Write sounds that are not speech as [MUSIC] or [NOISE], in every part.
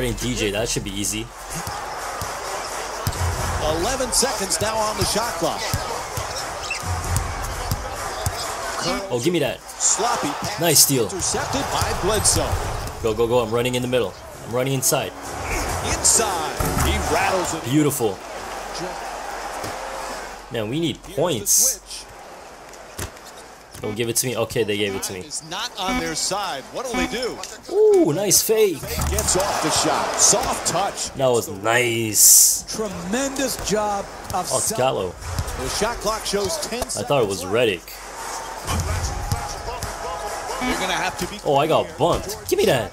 guarding DJ. That should be easy. 11 seconds now on the shot clock. Oh, give me that. Sloppy Nice steal. Intercepted by Bledsoe. Go, go, go. I'm running in the middle. I'm running inside. Inside. He rattles it. Beautiful. Man, we need points. Don't give it to me. Okay, they gave it to me. Not on their side. What'll they do? Ooh, nice fake. Gets off the shot. Soft touch. That was nice. Tremendous job of Oh, it's Gallo. The shot clock shows 10 I thought it was Redick. You're gonna have to be. Oh, I got bumped. Give me that.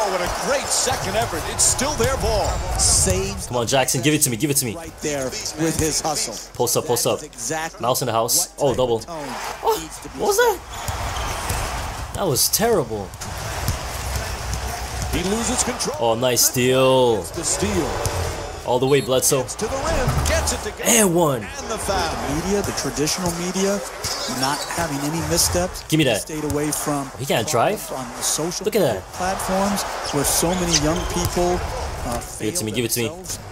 Swatted. Oh, what a great second effort. It's still their ball. saves Come on, Jackson. Give it to me. Give it to me. right there with his hustle. Post up, post up. Exactly. Mouse in the house. Oh, double. Oh, needs to be what was that? That was terrible. He loses control. Oh, nice steal. The steal. All the way, Bledsoe. To the rim. Gets it to go. And one. And the foul. media, the traditional media, not having any missteps. Give me that. Stayed away from. He can't drive? on the social Look at that. platforms where so many young people. Uh, Give it to me, give it to me.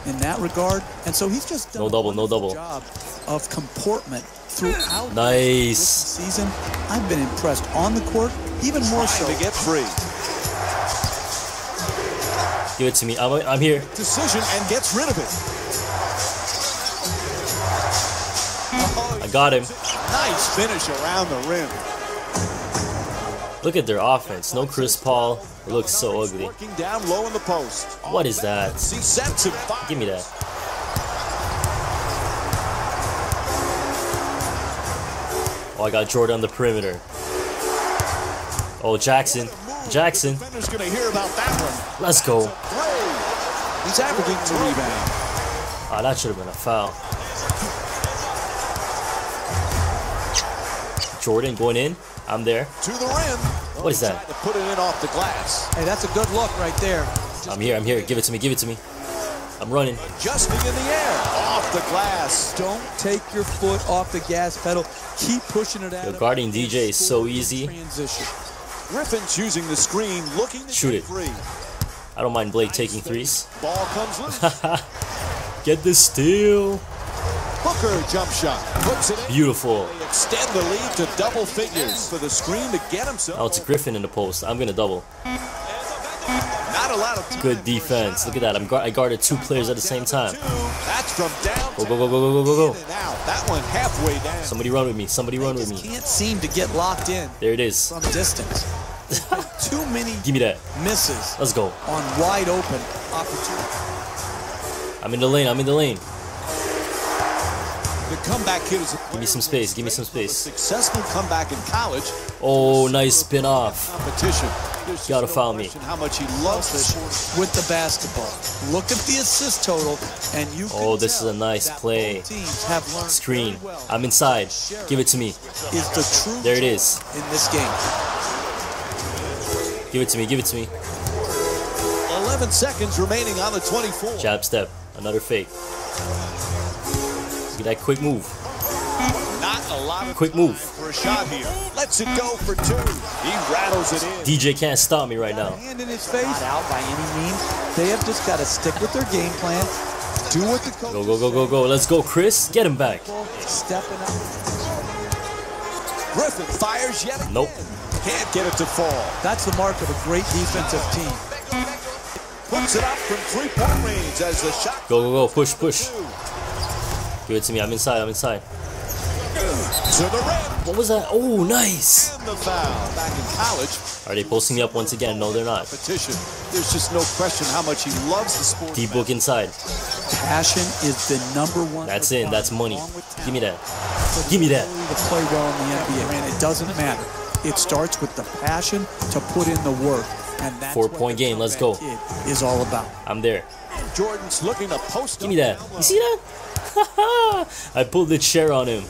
In that regard, and so he's just done No double, no double. Job of comportment throughout Nice. this season. I've been impressed on the court, even more so. To get free. Give it to me. I'm, I'm here. Decision and gets rid of it. I got him. Nice finish around the rim. Look at their offense. No Chris Paul. It looks so ugly. Down low in the post. What is that? He sets it back. Give me that. Oh, I got Jordan on the perimeter. Oh, Jackson. Jackson. Defender's gonna hear about that one. Let's go. He's averaging the rebound. Ah, that should have been a foul. Jordan going in. I'm there. To the rim. What is that? Trying put it in off the glass. Hey, that's a good look right there. I'm here. I'm here. Give it to me. Give it to me. I'm running. Adjusting in the air. Off the glass. Don't take your foot off the gas pedal. Keep pushing it out. Yo, guarding DJ is so easy. Transition. Griffin's using the screen, looking to Shoot it. free. I don't mind Blake taking threes. Ball comes loose. [LAUGHS] Get the steal. Booker jump shot. Puts it in. Beautiful. They extend the lead to double figures for the screen to get himself. Now it's Griffin in the post. I'm gonna double. Not a lot of. Good defense. Look at that. I'm gu- I guarded two players at the same time. That's from down. Go go go go go go go go. That one halfway down. Somebody run with me. Somebody run with me. can't seem to get locked in There it is. from distance. [LAUGHS] Too many Give me that. misses Let's go. on wide open opportunity. I'm in the lane. I'm in the lane. The comeback kid is Give me some space. Give me some space. successful comeback in college. Oh, nice spin off. Competition. There's Gotta foul me. How much he loves this with the basketball. Look at the assist total, and you. Oh, this is a nice play. both Teams have learned Screen. well I'm inside. Give it to me. is the true There it is. in this game. Give it to me. Give it to me. 11 seconds remaining on the 24. Jab step. Another fake. Look at that quick move. Not a lot of Quick move. for a shot here. Lets it go for two. He rattles it in. DJ can't stop me right now. Hand in his face. Not out by any means. They have just got to stick with their game plan. Do what the coach Go go go go go. Let's go, Chris. Get him back. Stepping up. Griffin fires yet again. Nope. Can't get it to fall. That's the mark of a great defensive team. Puts it up from three-point range as the shot Go go go. Push push. Give it to me. I'm inside. I'm inside. to the rim. What was that? Oh, nice. The foul. Back in college, Are they posting me up once again? No, they're not. competition. There's just no question how much he loves the sport. D book inside. Passion is the number one. That's in. That's money. along with talent. Give me that. Give me that. To play well in the NBA, and it doesn't matter. It starts with the passion to put in the work, Four what point game, let's go. kid Is all about. I'm there. Jordan's looking to post Give me that. You see that? [LAUGHS] I pulled the chair on him.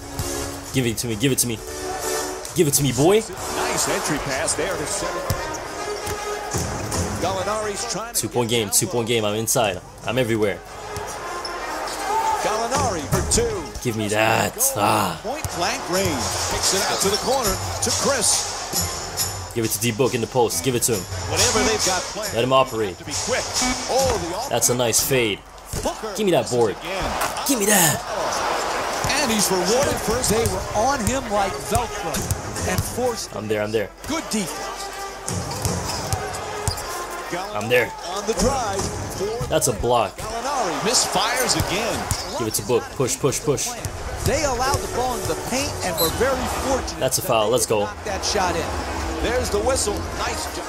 Give it to me. Give it to me. Give it to me, boy. Nice entry pass there to set it. Gallinari's trying Two point game. Two point game. I'm inside. I'm everywhere. Gallinari for two. Give me that. Ah. Point blank range. Kicks it out to the corner to Chris. Give it to D Book in the post. Give it to him. Whatever they've got planned. Let him operate. To be quick. Oh, the That's a nice fade. Booker Give me that board. Again. Give me that. Oh. And he's rewarded for his They were on him like Velcro and forced I'm there. I'm there. good defense. I'm there. On the drive. That's a block. Gallinari. Misfires again. Give it to Book. Push, push, push. They allowed the ball into the paint and were very fortunate. That's a foul. Let's go. Knock that shot in. There's the whistle. Nice job.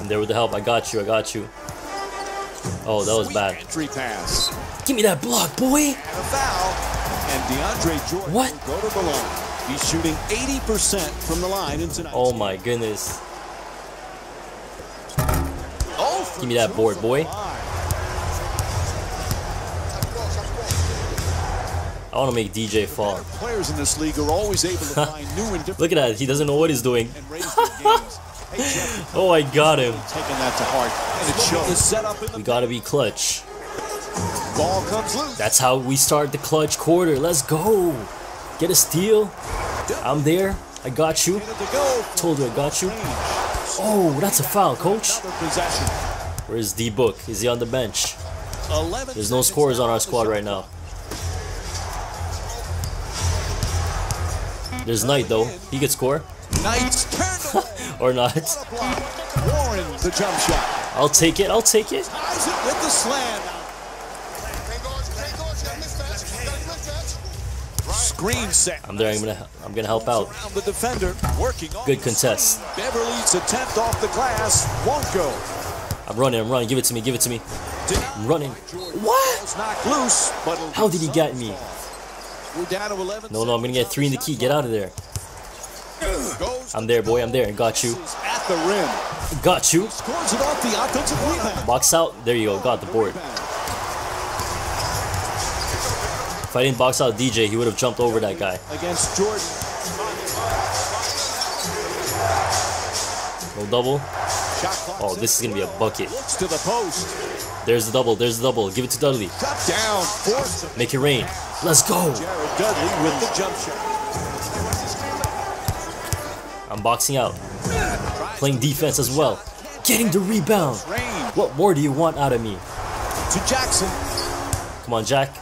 I'm there with the help. I got you. I got you. Oh, that was Sweet bad. Entry pass. Give me that block, boy. And a foul. And DeAndre Jordan What? go to the line. He's shooting 80% from the line in tonight. Oh my goodness. Oh, Give me that board, boy. I want to make DJ fall. [LAUGHS] Players in this league are always able to find new and different [LAUGHS] Look at that. He doesn't know what he's doing. and raise their games. [LAUGHS] Hey, Jeff, Oh, I got him. taking that to heart. And it shows. The setup in the We got to be clutch. ball comes loose. That's how we start the clutch quarter. Let's go. Get a steal. I'm there. I got you. Minute to go. Told you I got you. Oh, that's a foul, coach. Where's D Book? Is he on the bench? There's no seconds scores on our squad right now. There's Knight though. He could score Knights [LAUGHS] turned away. or not. Warren, the jump shot. I'll take it. I'll take it. Ties it with the slam. Screen set. I'm there. I'm gonna. I'm gonna help out. The defender, working Good contest. Beverley's attempt off the glass won't go. I'm running. I'm running. Give it to me. Give it to me. I'm running. What? It's knocked loose, but it'll How did he get me? We're down to 11. No, no. I'm gonna get three in the key. Get out of there. I'm there, boy. I'm there. And got you. at the rim. Got you. Scores it off the offensive rebound. Box out. There you go. Got the board. If I didn't box out DJ, he would have jumped over that guy. Against Jordan. No double. Oh, this is gonna be a bucket. To the post. There's the double. There's the double. Give it to Dudley. Down. Make it rain. Let's go. Jared Dudley with the jump shot. I'm boxing out. Playing defense as well. Getting the rebound. What more do you want out of me? to Jackson. Come on, Jack.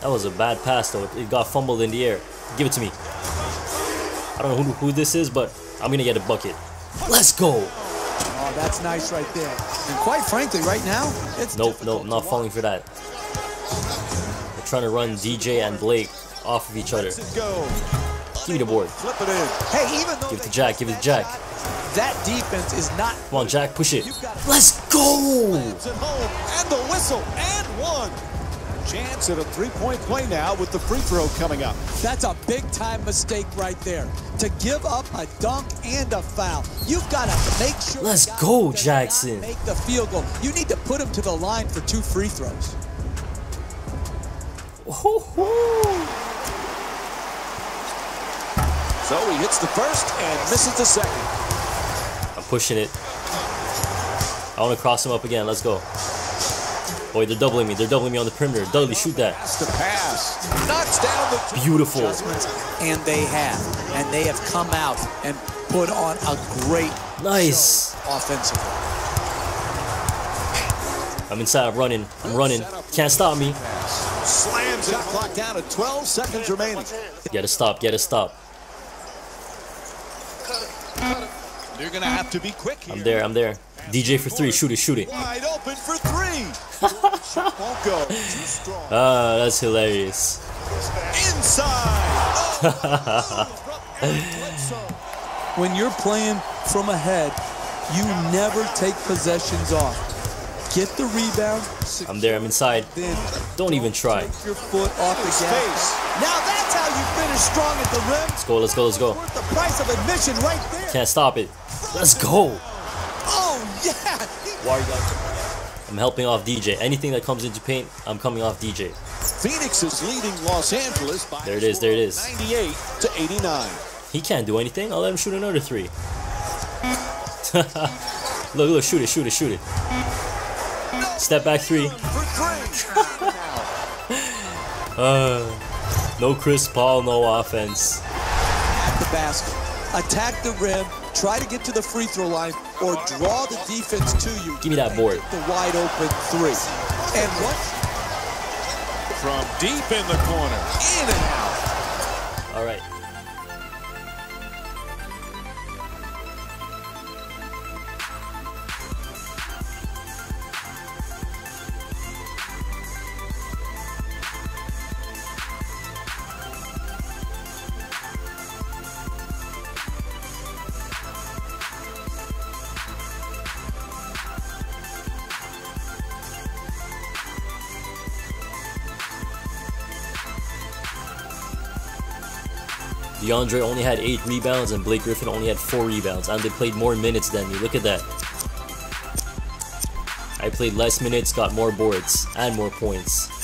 That was a bad pass, though. It got fumbled in the air. Give it to me. I don't know who, who this is, but I'm gonna get a bucket. Let's go. That's nice right there. And quite frankly, right now, it's Nope, nope, not falling for that. They're trying to run DJ and Blake off of each other. Let's it go. Give me the board. Flip it in. Hey, even Give it to Jack. Give it to Jack. that defense is not Come on, Jack. Push it. Let's go. It's at home. And the whistle. And one. Chance at a three-point play now with the free throw coming up. That's a big time mistake right there. To give up a dunk and a foul. You've got to make sure. Let's go, Jackson. Make the field goal. You need to put him to the line for two free throws. So he hits the first and misses the second. I'm pushing it. I want to cross him up again. Let's go. Boy, they're doubling me. They're doubling me on the perimeter. Dudley, shoot that. To pass. Knocks down the Beautiful. Adjustments, and they have. And they have come out and put on a great Nice. offensively. I'm inside. I'm running. I'm running. Can't stop me. slams it. Clock down at 12 seconds remaining. Get a stop. Get a stop. You're going to have to be quick here. I'm there. I'm there. DJ for three. Shoot it. Shoot it. Wide open for three. Shot won't go. Too strong. Ah, that's hilarious. Inside. Oh, Eric Bledsoe. When you're playing from ahead, you never take possessions off. Get the rebound. I'm there. I'm inside. Then Don't even try. take your foot off the gas. Now that's how you finish strong at the rim. Let's go. Let's go. Let's go. Worth the price of admission right there. Can't stop it. Let's go. Oh yeah. Why are you got? I'm helping off DJ. Anything that comes into paint, I'm coming off DJ. Phoenix is leading Los Angeles by There it is, there it is. 98 to 89. He can't do anything. I'll let him shoot another three. [LAUGHS] look, look, shoot it, shoot it, shoot it. Step back three. Three. [LAUGHS] Uh, No Chris Paul, no offense. At the basket, attack the rim, try to get to the free throw line, or draw the defense to you. Give me that board. The wide open three. And what? From deep in the corner, in and out. All right. DeAndre only had 8 rebounds and Blake Griffin only had 4 rebounds and they played more minutes than me. Look at that. I played less minutes, got more boards and more points.